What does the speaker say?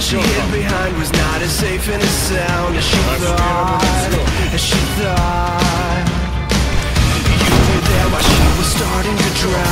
What she hid behind was not as safe and as sound as she thought. As she thought. You were there while she was starting to drown.